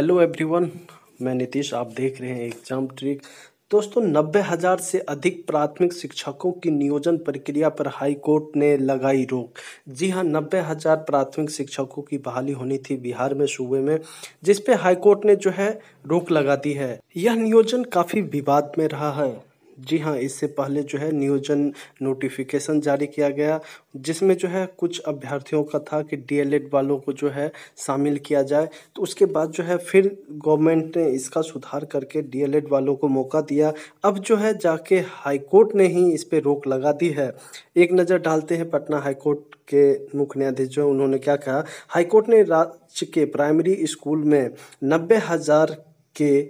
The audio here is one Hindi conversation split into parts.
हेलो एवरीवन मैं नीतीश, आप देख रहे हैं एग्ज़ाम ट्रिक दोस्तों, नब्बे हज़ार से अधिक प्राथमिक शिक्षकों की नियोजन प्रक्रिया पर हाई कोर्ट ने लगाई रोक। जी हाँ, नब्बे हज़ार प्राथमिक शिक्षकों की बहाली होनी थी बिहार में सूबे में जिसपे हाई कोर्ट ने जो है रोक लगा दी है। यह नियोजन काफ़ी विवाद में रहा है। जी हाँ इससे पहले जो है नियोजन नोटिफिकेशन जारी किया गया, जिसमें जो है कुछ अभ्यर्थियों का था कि डीएलएड वालों को जो है शामिल किया जाए। तो उसके बाद जो है फिर गवर्नमेंट ने इसका सुधार करके डीएलएड वालों को मौका दिया। अब जो है जाके हाईकोर्ट ने ही इस पर रोक लगा दी है। एक नज़र डालते हैं पटना हाईकोर्ट के मुख्य न्यायाधीश जो उन्होंने क्या कहा? हाईकोर्ट ने राज्य के प्राइमरी स्कूल में नब्बे हज़ार के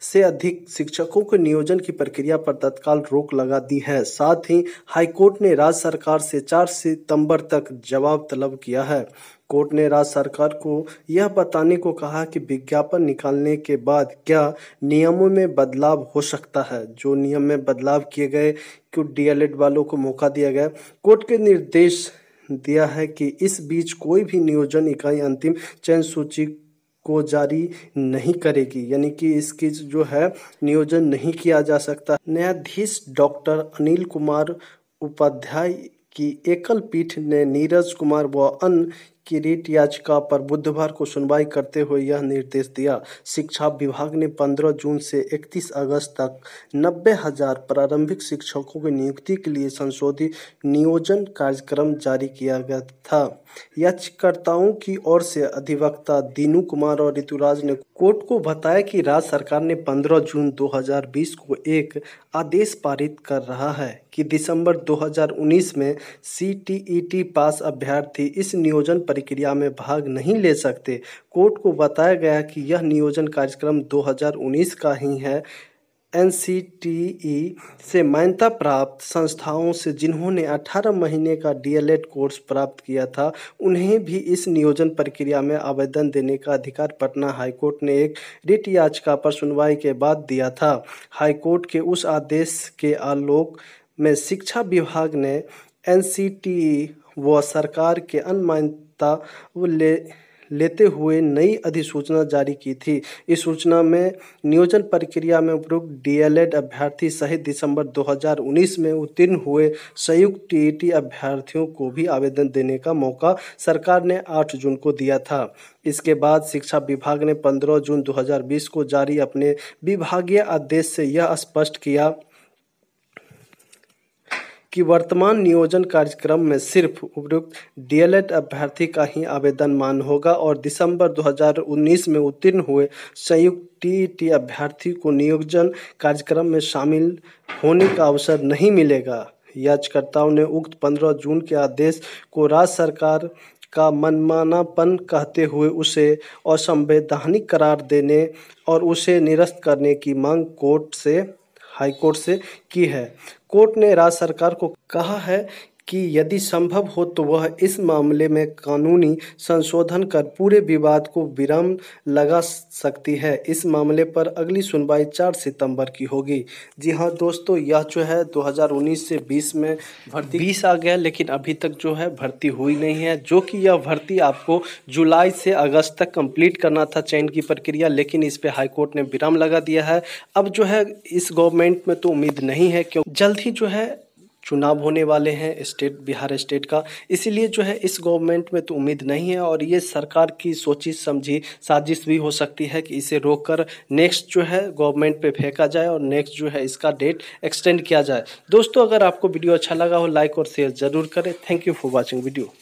से अधिक शिक्षकों के नियोजन की प्रक्रिया पर तत्काल रोक लगा दी है। साथ ही हाईकोर्ट ने राज्य सरकार से 4 सितंबर तक जवाब तलब किया है। कोर्ट ने राज्य सरकार को यह बताने को कहा कि विज्ञापन निकालने के बाद क्या नियमों में बदलाव हो सकता है? जो नियम में बदलाव किए गए, क्यों डीएलएड वालों को मौका दिया गया? कोर्ट के निर्देश दिया है कि इस बीच कोई भी नियोजन इकाई अंतिम चयन सूची को जारी नहीं करेगी। यानी कि इसकी जो है नियोजन नहीं किया जा सकता। न्यायाधीश डॉक्टर अनिल कुमार उपाध्याय की एकल पीठ ने नीरज कुमार व अन्य की रीट याचिका पर बुधवार को सुनवाई करते हुए यह निर्देश दिया। शिक्षा विभाग ने 15 जून से 31 अगस्त तक नब्बे हज़ार प्रारंभिक शिक्षकों की नियुक्ति के लिए संशोधित नियोजन कार्यक्रम जारी किया गया था। याचिकाकर्ताओं की ओर से अधिवक्ता दीनू कुमार और ऋतुराज ने कोर्ट को बताया कि राज्य सरकार ने 15 जून 2020 को एक आदेश पारित कर रहा है कि दिसंबर 2019 में सी पास अभ्यर्थी इस नियोजन प्रक्रिया में भाग नहीं ले सकते। कोर्ट को बताया गया कि यह नियोजन कार्यक्रम 2019 का ही है। एनसीटीई से मान्यता प्राप्त संस्थाओं से जिन्होंने 18 महीने का डीएलएड कोर्स प्राप्त किया था, उन्हें भी इस नियोजन प्रक्रिया में आवेदन देने का अधिकार पटना हाईकोर्ट ने एक रिट याचिका पर सुनवाई के बाद दिया था। हाईकोर्ट के उस आदेश के आलोक में शिक्षा विभाग ने एन व सरकार के अनमान्यता ले, लेते हुए नई अधिसूचना जारी की थी। इस सूचना में नियोजन प्रक्रिया में उपयुक्त डीएलएड अभ्यर्थी सहित दिसंबर 2019 में उत्तीर्ण हुए संयुक्त टीईटी अभ्यर्थियों को भी आवेदन देने का मौका सरकार ने 8 जून को दिया था। इसके बाद शिक्षा विभाग ने 15 जून 2020 को जारी अपने विभागीय आदेश से यह स्पष्ट किया कि वर्तमान नियोजन कार्यक्रम में सिर्फ़ उपयुक्त डीएलएड अभ्यर्थी का ही आवेदन मान होगा और दिसंबर 2019 में उत्तीर्ण हुए संयुक्त टीईटी अभ्यर्थी को नियोजन कार्यक्रम में शामिल होने का अवसर नहीं मिलेगा। याचिकाकर्ताओं ने उक्त 15 जून के आदेश को राज्य सरकार का मनमानापन कहते हुए उसे असंवैधानिक करार देने और उसे निरस्त करने की मांग कोर्ट से हाईकोर्ट से की है। कोर्ट ने राज्य सरकार को कहा है कि यदि संभव हो तो वह इस मामले में कानूनी संशोधन कर पूरे विवाद को विराम लगा सकती है। इस मामले पर अगली सुनवाई 4 सितंबर की होगी। जी हाँ दोस्तों, यह जो है 2019 से 20 में भर्ती 20 आ गया, लेकिन अभी तक जो है भर्ती हुई नहीं है, जो कि यह भर्ती आपको जुलाई से अगस्त तक कंप्लीट करना था चयन की प्रक्रिया, लेकिन इस पर हाईकोर्ट ने विराम लगा दिया है। अब जो है इस गवर्नमेंट में तो उम्मीद नहीं है, क्यों जल्द ही जो है चुनाव होने वाले हैं स्टेट, बिहार स्टेट का। इसीलिए जो है, इस गवर्नमेंट में तो उम्मीद नहीं है और ये सरकार की सोची समझी साजिश भी हो सकती है कि इसे रोक कर नेक्स्ट जो है गवर्नमेंट पे फेंका जाए और नेक्स्ट जो है इसका डेट एक्सटेंड किया जाए। दोस्तों, अगर आपको वीडियो अच्छा लगा हो लाइक और शेयर ज़रूर करें। Thank you for watching video